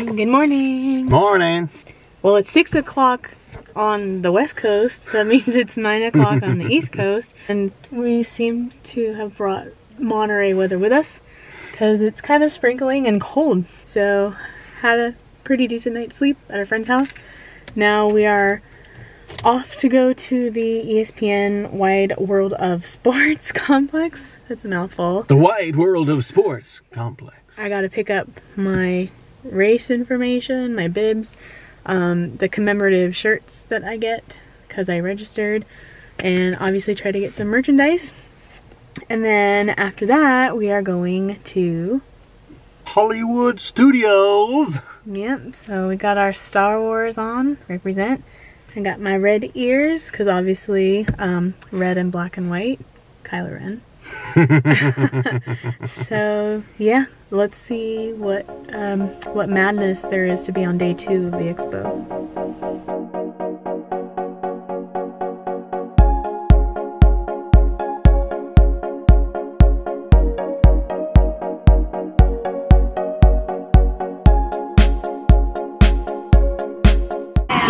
Good morning. Morning. Well, it's six o'clock on the west coast. So that means it's nine o'clock on the east coast. And we seem to have brought Monterey weather with us because it's kind of sprinkling and cold. So had a pretty decent night's sleep at our friend's house. Now we are off to go to the ESPN Wide World of Sports complex. That's a mouthful. The wide world of sports complex. I gotta pick up my race information, my bibs, um, the commemorative shirts that I get because I registered, and obviously try to get some merchandise. And then after that, we are going to, Hollywood Studios. yep, so we got our Star Wars on, represent. I got my red ears because obviously um, red and black and white, Kylo Ren. so yeah, let's see what um, what madness there is to be on day two of the expo.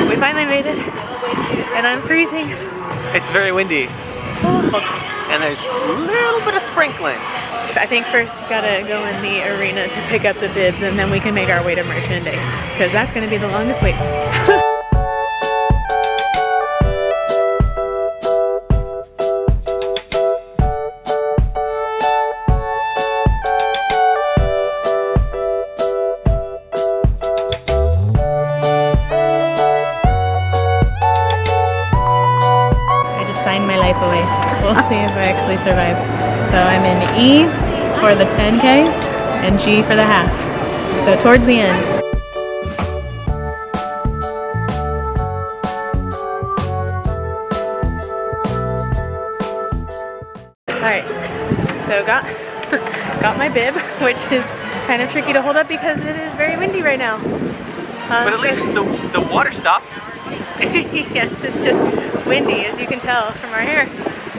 We finally made it, and I'm freezing. It's very windy. And there's a little bit of sprinkling. I think first gotta go in the arena to pick up the bibs, and then we can make our way to merchandise, because that's gonna be the longest wait. I just signed my life away. We'll see if I actually survive. So I'm in E for the 10K and G for the half. So towards the end. Alright, so got got my bib, which is kind of tricky to hold up because it is very windy right now. Um, But at so- least the, the water stopped. yes, it's just windy as you can tell from our hair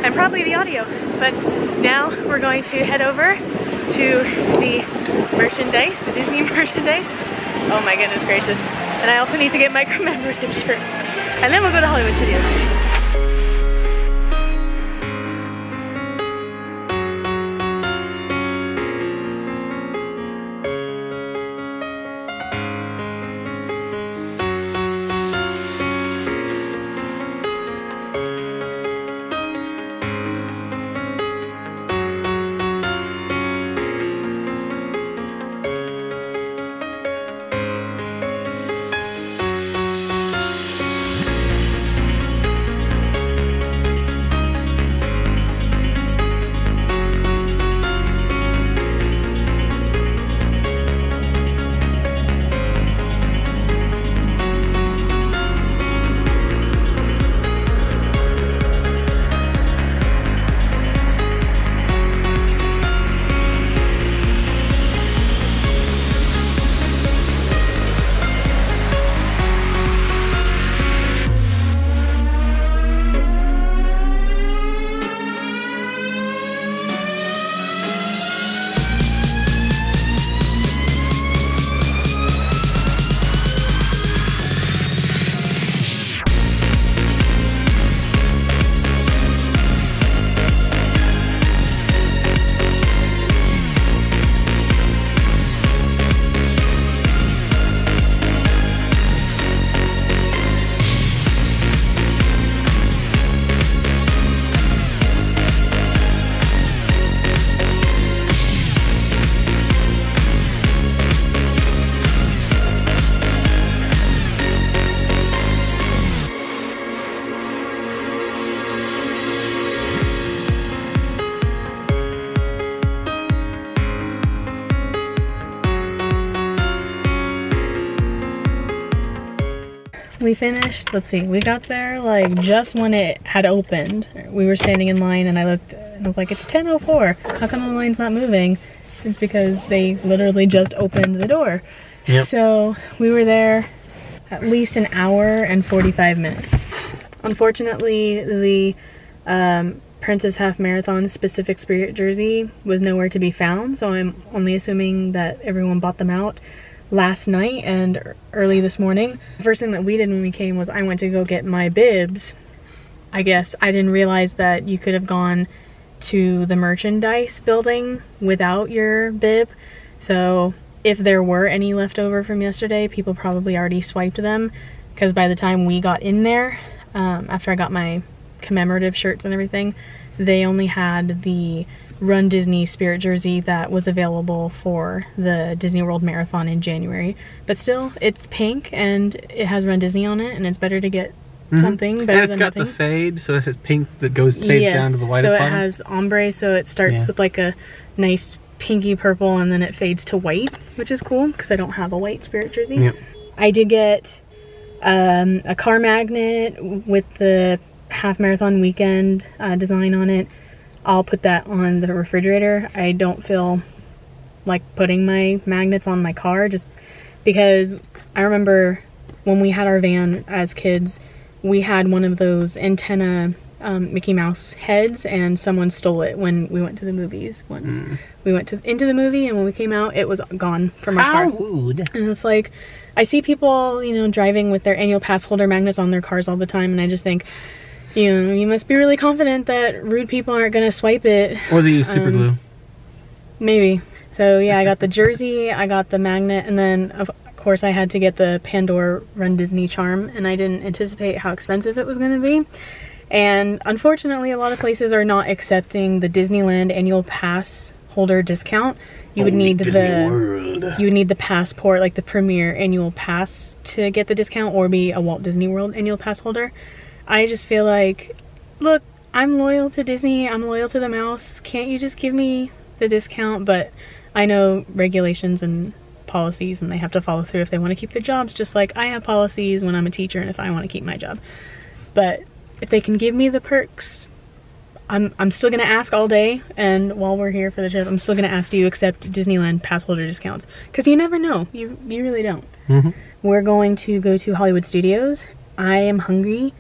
and probably the audio. But now we're going to head over to the merchandise, the Disney merchandise. Oh my goodness gracious. And I also need to get my commemorative shirts. And then we'll go to Hollywood Studios. Finished, let's see, we got there like just when it had opened. We were standing in line and I looked and I was like, it's 10.04. How come the line's not moving? It's because they literally just opened the door. Yep. So we were there at least an hour and 45 minutes. Unfortunately, the um, Princess Half Marathon specific spirit jersey was nowhere to be found, so I'm only assuming that everyone bought them out last night and early this morning. The first thing that we did when we came was I went to go get my bibs. I guess I didn't realize that you could have gone to the merchandise building without your bib. So if there were any left over from yesterday, people probably already swiped them because by the time we got in there, um, after I got my commemorative shirts and everything, they only had the Run Disney Spirit jersey that was available for the Disney World Marathon in January. But still, it's pink and it has Run Disney on it, and it's better to get Mhm. something better And it's got nothing. the fade, so it has pink that goes fades yes, down to the white so it bottom. has ombre, so it starts Yeah. with like a nice pinky purple, and then it fades to white, which is cool because I don't have a white Spirit jersey. Yep. I did get um, a car magnet with the half marathon weekend uh, design on it. I'll put that on the refrigerator. I don't feel like putting my magnets on my car just because I remember when we had our van as kids, we had one of those antenna um, Mickey Mouse heads, and someone stole it when we went to the movies once. We went to into the movie, and when we came out, it was gone from our car. rude. And it's like, I see people, you know, driving with their annual pass holder magnets on their cars all the time, and I just think, you know, you must be really confident that rude people aren't going to swipe it. Or they use super Um, glue. Maybe. So yeah, I got the jersey, I got the magnet, and then of course I had to get the Pandora Run Disney charm, and I didn't anticipate how expensive it was going to be. And unfortunately, a lot of places are not accepting the Disneyland annual pass holder discount. You would need the World. you would need the passport, like the premier annual pass, to get the discount, or be a Walt Disney World annual pass holder. I just feel like, look, I'm loyal to Disney. I'm loyal to the mouse. Can't you just give me the discount? But I know regulations and policies, and they have to follow through if they want to keep their jobs. Just like I have policies when I'm a teacher, and if I want to keep my job. But if they can give me the perks, I'm I'm still gonna ask all day, and while we're here for the trip, I'm still gonna ask do you accept Disneyland pass holder discounts? Because you never know. You you really don't. Mhm. We're going to go to Hollywood Studios. I am hungry.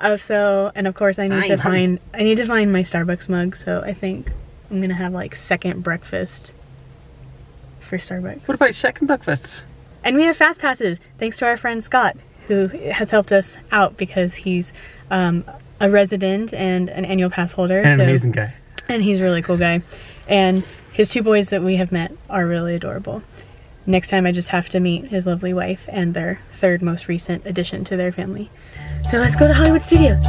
Oh, so and of course I need I to find I need to find my Starbucks mug. So I think I'm gonna have like second breakfast for Starbucks. What about second breakfasts? And we have fast passes thanks to our friend Scott, who has helped us out because he's um, a resident and an annual pass holder. And an amazing guy. And he's a really cool guy. And his two boys that we have met are really adorable. Next time I just have to meet his lovely wife and their third most recent addition to their family. So let's go to Hollywood Studios.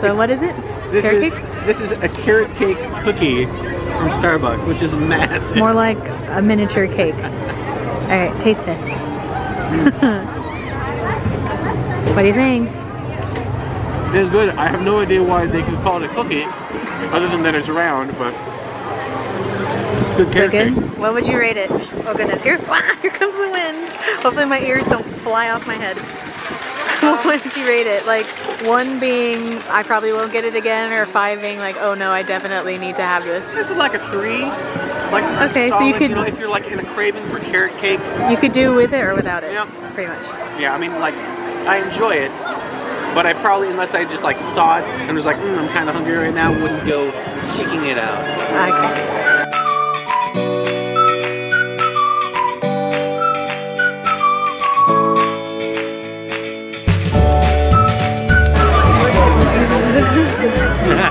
So what is it? This Carrot is cake? this is a carrot cake cookie from Starbucks, which is massive. More like a miniature cake. Alright, taste test. what do you think? It's good. I have no idea why they can call it a cookie, other than that it's round, but good carrot good. cake. What would you rate it? Oh goodness, here, here comes the wind. Hopefully my ears don't fly off my head. What would you rate it? Like one being I probably won't get it again, or five being like, oh no, I definitely need to have this. This is like a three. Like Okay, so you could- know, if you're like in a craving for carrot cake. You could do with it or without it. Yeah. Pretty much. Yeah, I mean like I enjoy it, but I probably unless I just like saw it and was like, mm, I'm kind of hungry right now, wouldn't go seeking it out. Okay.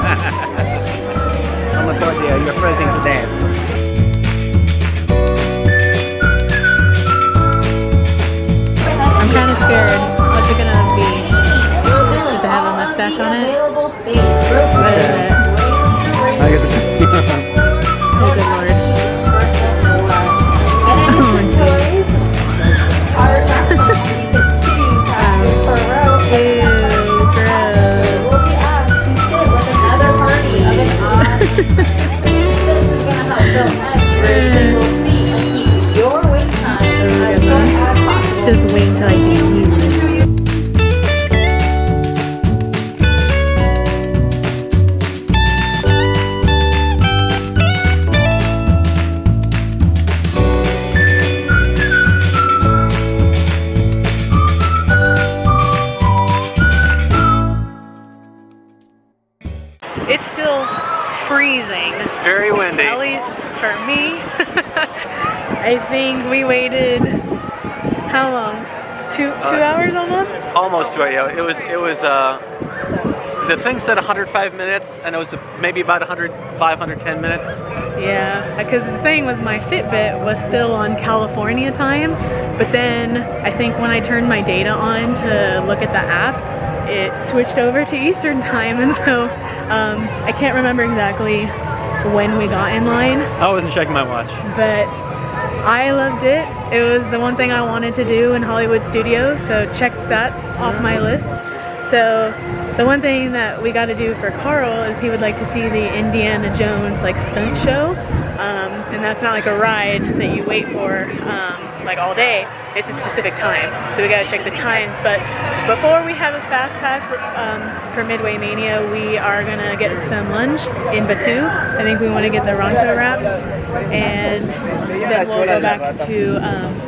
My god, yeah, you're frozen to death. just wait till I do long? Two two Uh, hours almost? Almost it. Yeah, it was. It was. Uh, the thing said 105 minutes, and it was maybe about 100, 510 minutes. Yeah, because the thing was my Fitbit was still on California time, but then I think when I turned my data on to look at the app, it switched over to Eastern time, and so um, I can't remember exactly when we got in line, I wasn't checking my watch. but I loved it. It was the one thing I wanted to do in Hollywood Studios, so check that off my list. So the one thing that we got to do for Carl is he would like to see the Indiana Jones like stunt show, um, and that's not like a ride that you wait for um, like all day. It's a specific time, so we got to check the times. But before we have a fast pass for, um, for Midway Mania, we are gonna get some lunch in Batuu. I think we want to get the Ronto wraps, and then we'll go back to. Um,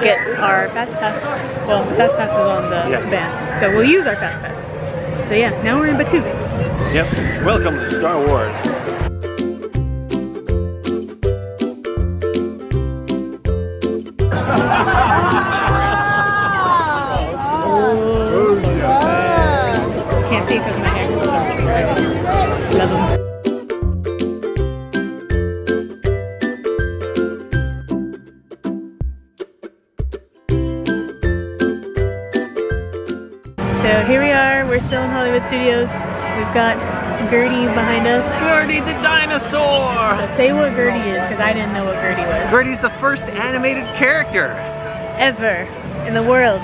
get our fast pass. Well, the fast pass was on the Yeah. van, so we'll use our fast pass. So yeah, now we're in Batuu. Yep. Welcome to Star Wars. So we are. We're still in Hollywood Studios. We've got Gertie behind us. Gertie the dinosaur! So say what Gertie is, because I didn't know what Gertie was. Gertie's the first animated character. Ever in the world,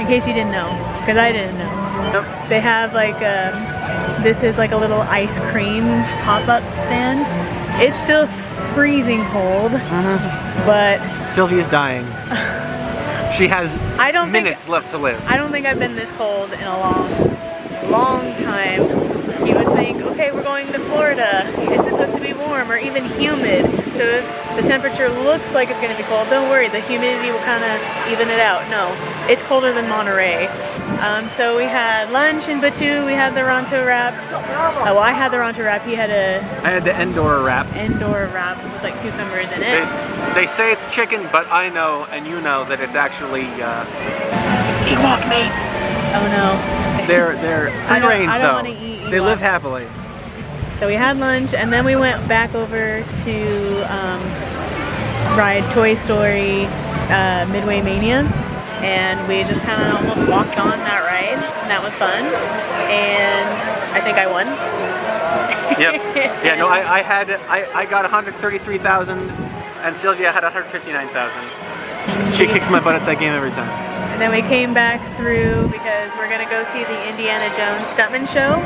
in case you didn't know, because I didn't know. They have like um, this is like a little ice cream pop-up stand. It's still freezing cold, but Sylvia's dying. She has I don't think minutes left to live. I don't think I've been this cold in a long, long time. You would think, okay, we're going to Florida. It's supposed to be warm or even humid. So if the temperature looks like it's going to be cold, don't worry. The humidity will kind of even it out. No, it's colder than Monterey. Um, so we had lunch in Batuu. We had the Ronto wraps. Oh, well, I had the Ronto wrap. He had a I had the Endor wrap. Endor wrap with like cucumbers in it. they say it's chicken, but I know and you know that it's actually uh, it's Ewok meat. Oh no. They're they're free range I don't though. they live happily. So we had lunch and then we went back over to um, ride Toy Story uh, Midway Mania and we just kind of almost walked on that ride and that was fun and I think I won. Yep. Yeah. No, I, I had I, I got 133,000, and Sylvia had 159,000. She kicks my butt at that game every time. And then we came back through because we're gonna go see the Indiana Jones Stuntman show.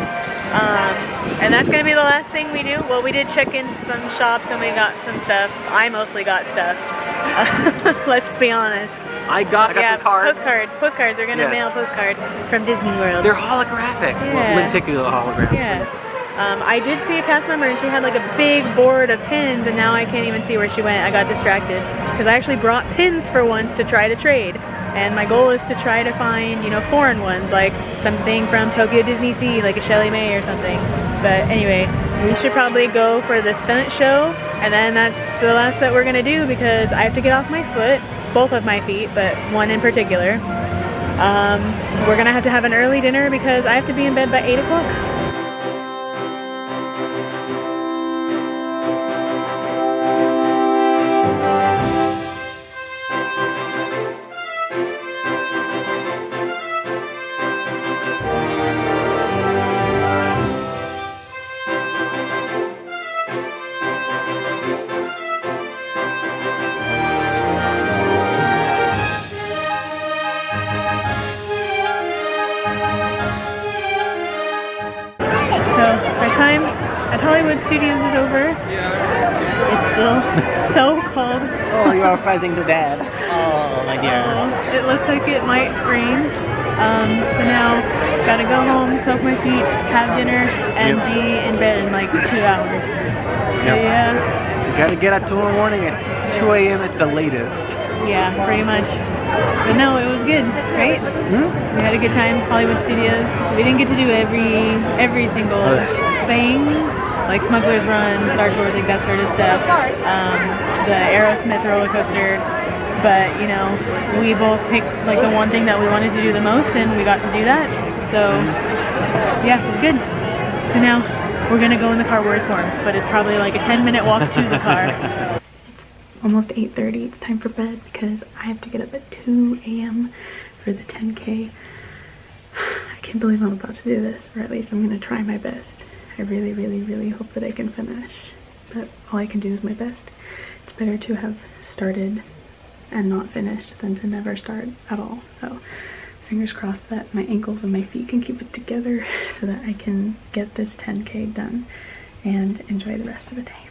Um, and that's gonna be the last thing we do. Well, we did check in some shops and we got some stuff. I mostly got stuff. Let's be honest. I got, I got yeah, some cards. postcards. Postcards. We're gonna Yes. mail a postcard from Disney World. They're holographic. Yeah. Well, lenticular holographic. yeah. Um, I did see a cast member and she had like a big board of pins and now I can't even see where she went. I got distracted because I actually brought pins for once to try to trade. And my goal is to try to find, you know, foreign ones like something from Tokyo Disney Sea, like a ShellieMay or something. But anyway, we should probably go for the stunt show and then that's the last that we're gonna do because I have to get off my foot, both of my feet, but one in particular. Um, we're gonna have to have an early dinner because I have to be in bed by 8 o'clock. You to death. Oh, my dear. Oh, it looks like it might rain. Um, so now gotta go home, soak my feet, have dinner, and Yep. be in bed in like two hours. So Yep. yeah, You gotta get up tomorrow morning at 2 a.m. at the latest. yeah, pretty much. But no, it was good, right? Hmm? We had a good time, Hollywood Studios. We didn't get to do every every single Alas. thing, like Smuggler's Run, Star Tours, like that sort of stuff. Um, the Aerosmith roller coaster. But you know, we both picked like the one thing that we wanted to do the most, and we got to do that. So yeah, it's good. So now we're gonna go in the car where it's warm, but it's probably like a 10 minute walk to the car. it's almost 8.30, it's time for bed because I have to get up at 2 a.m. for the 10K. I can't believe I'm about to do this, or at least I'm gonna try my best. I really, really, really hope that I can finish, but all I can do is my best. It's better to have started and not finished than to never start at all. So fingers crossed that my ankles and my feet can keep it together so that I can get this 10k done and enjoy the rest of the day.